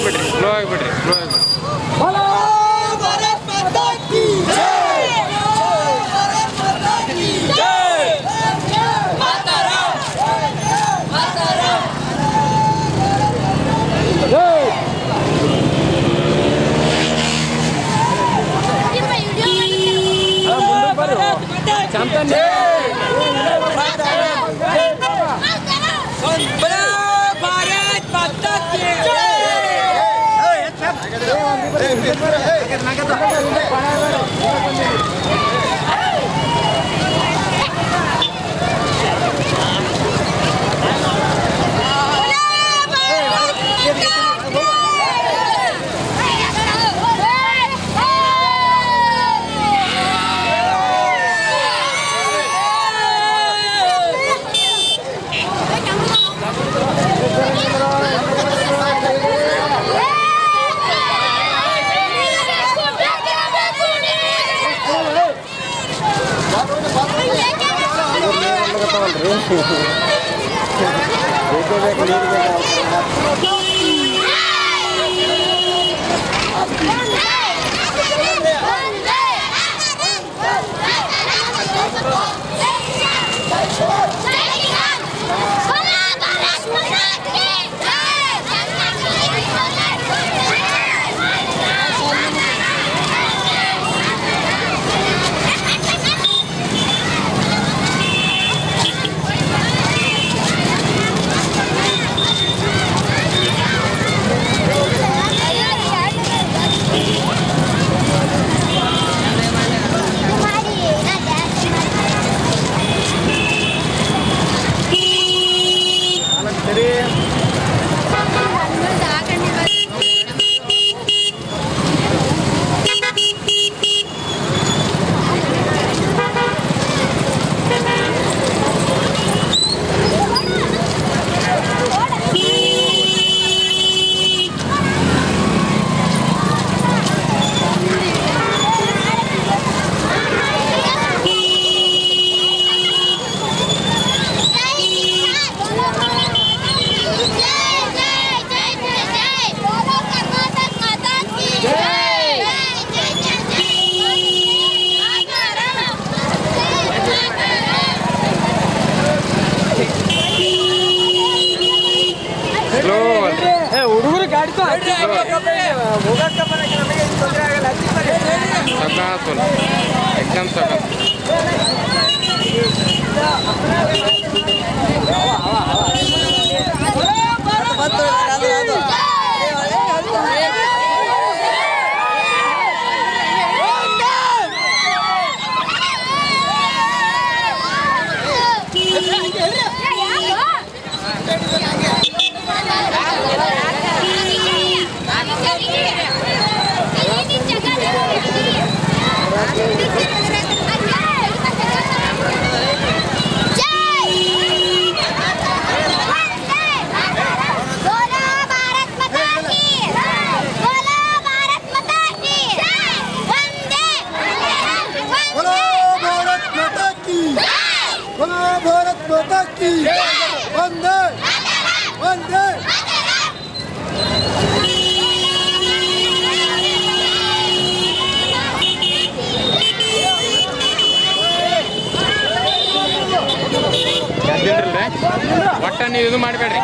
ஆகி போய்ட்டு ஸ்லோ ஆகி போய்ட்டு ஸ்லோ ஆகி Champion! Yeah. ¡Ey, देखो देख लीजिएगा ಹೋಗಕ್ಕೆ ಎಕ್ಸಾಮ್ ನಮಗೆ ಭಾರತ್ ಮಾತಾ ಕಿ ವಂದೇ ವಂದೇ ಒಟ್ಟ ನೀವು ಇದು ಮಾಡಬೇಡ್ರಿ.